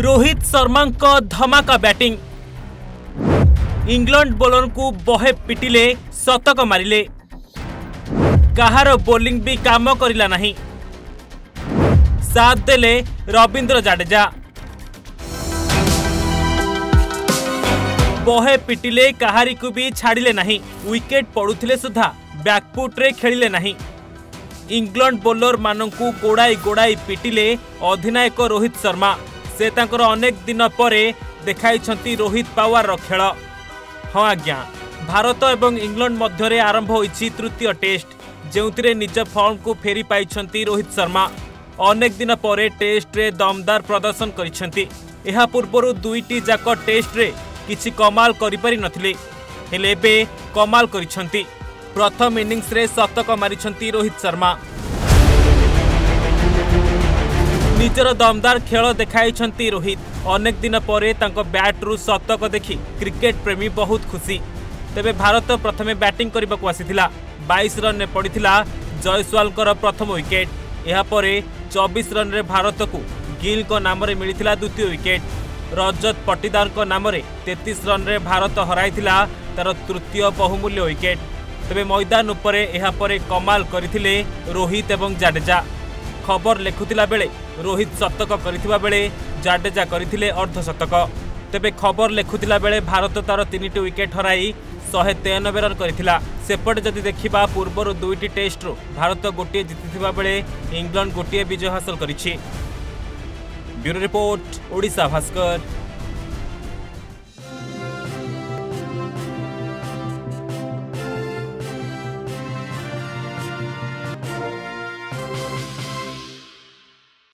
रोहित शर्मा धमाका batting England bowler को बहे पिटिले शतक मारे कहार बोली भी कम करा साथ दे रवींद्र जाडेजा बहे पिटिले कहारी को भी छाड़े ना विकेट पड़ुले सुधा बैकफुट्रे खेलें इंग्लैंड बोलर मानू गोड़ाई गोड़ाई पिटिले अधिनायक रोहित शर्मा ସେ ତାଙ୍କର ଅନେକ ଦିନ ପରେ ଦେଖାଇଛନ୍ତି ରୋହିତ ପାୱାରର ଖେଳ ହଁ ଆଜ୍ଞା ଭାରତ ଏବଂ ଇଂଲଣ୍ଡ ମଧ୍ୟରେ ଆରମ୍ଭ ହୋଇଛି ତୃତୀୟ ଟେଷ୍ଟ ଯେଉଁଥିରେ ନିଜ ଫର୍ମକୁ ଫେରି ପାଇଛନ୍ତି ରୋହିତ ଶର୍ମା ଅନେକ ଦିନ ପରେ ଟେଷ୍ଟରେ ଦମଦାର ପ୍ରଦର୍ଶନ କରିଛନ୍ତି ଏହା ପୂର୍ବରୁ ଦୁଇଟି ଯାକ ଟେଷ୍ଟରେ କିଛି କମାଲ କରିପାରିନଥିଲେ ହେଲେ ଏବେ କମାଲ କରିଛନ୍ତି ପ୍ରଥମ ଇନିଂସରେ ଶତକ ମାରିଛନ୍ତି ରୋହିତ ଶର୍ମା ନିଜର ଦମଦାର ଖେଳ ଦେଖାଇଛନ୍ତି ରୋହିତ ଅନେକ ଦିନ ପରେ ତାଙ୍କ ବ୍ୟାଟ୍ରୁ ଶତକ ଦେଖି କ୍ରିକେଟ୍ ପ୍ରେମୀ ବହୁତ ଖୁସି ତେବେ ଭାରତ ପ୍ରଥମେ ବ୍ୟାଟିଂ କରିବାକୁ ଆସିଥିଲା ବାଇଶ ରନ୍ରେ ପଡ଼ିଥିଲା ଜୟସ୍ୱାଲଙ୍କର ପ୍ରଥମ ୱିକେଟ୍ ଏହାପରେ ଚବିଶ ରନ୍ରେ ଭାରତକୁ ଗିଲ୍ଙ୍କ ନାମରେ ମିଳିଥିଲା ଦ୍ୱିତୀୟ ୱିକେଟ୍ ରଜତ ପଟିଦାରଙ୍କ ନାମରେ ତେତିଶ ରନ୍ରେ ଭାରତ ହରାଇଥିଲା ତାର ତୃତୀୟ ବହୁମୂଲ୍ୟ ୱିକେଟ୍ ତେବେ ମଇଦାନ ଉପରେ ଏହାପରେ କମାଲ କରିଥିଲେ ରୋହିତ ଏବଂ ଜାଡେଜା খবর লেখুলা বেড়ে রোহিত শতক করে জাডেজা করে অর্ধশতক তেবে খবর লেখুলা বেড়ে ভারত তার তিনটি উইকেট হরাই শহে তেয়ানবে রন করে সেপটে যদি দেখা পূর্বর দুইটি টেস্ট্রু ভারত গোটিয়ে জিতি বেড়ে ইংল্যান্ড গোটিয়ে বিজয় হাসল করেছে ব্যুরো রিপোর্ট ওড়িশা ভাস্কর